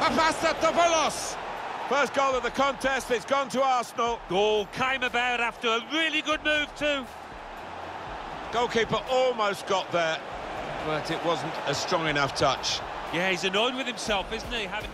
Papastathopoulos! First goal of the contest, it's gone to Arsenal. Goal came about after a really good move too. Goalkeeper almost got there, but it wasn't a strong enough touch. Yeah, he's annoyed with himself, isn't he? Having...